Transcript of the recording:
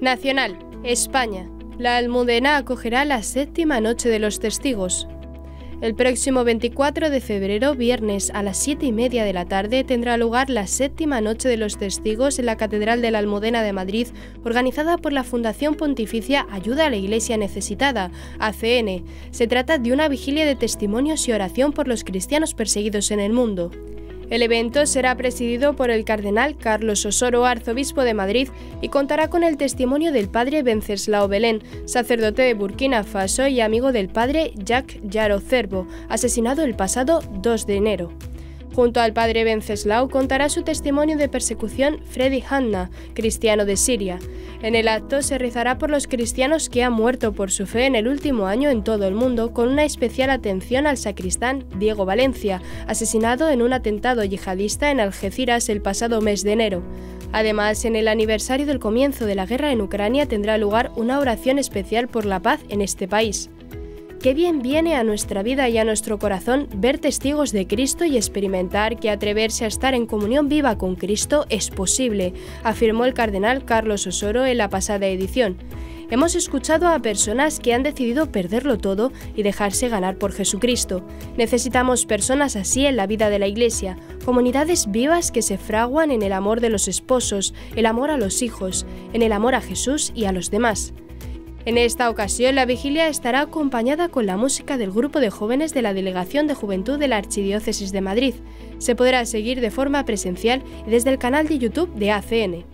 Nacional, España. La Almudena acogerá la séptima noche de los testigos. El próximo 24 de febrero, viernes a las 7 y media de la tarde, tendrá lugar la séptima Noche de los Testigos en la Catedral de la Almudena de Madrid, organizada por la Fundación Pontificia Ayuda a la Iglesia Necesitada, ACN. Se trata de una vigilia de testimonios y oración por los cristianos perseguidos en el mundo. El evento será presidido por el cardenal Carlos Osoro, arzobispo de Madrid, y contará con el testimonio del padre Venceslao Belén, sacerdote de Burkina Faso y amigo del padre Jacques Yaro Cervo, asesinado el pasado 2 de enero. Junto al padre Venceslao contará su testimonio de persecución Freddy Hanna, cristiano de Siria. En el acto se rezará por los cristianos que han muerto por su fe en el último año en todo el mundo, con una especial atención al sacristán Diego Valencia, asesinado en un atentado yihadista en Algeciras el pasado mes de enero. Además, en el aniversario del comienzo de la guerra en Ucrania tendrá lugar una oración especial por la paz en este país. Qué bien viene a nuestra vida y a nuestro corazón ver testigos de Cristo y experimentar que atreverse a estar en comunión viva con Cristo es posible, afirmó el cardenal Carlos Osoro en la pasada edición. Hemos escuchado a personas que han decidido perderlo todo y dejarse ganar por Jesucristo. Necesitamos personas así en la vida de la Iglesia, comunidades vivas que se fraguan en el amor de los esposos, el amor a los hijos, en el amor a Jesús y a los demás. En esta ocasión, la vigilia estará acompañada con la música del grupo de jóvenes de la Delegación de Juventud de la Archidiócesis de Madrid. Se podrá seguir de forma presencial desde el canal de YouTube de ACN.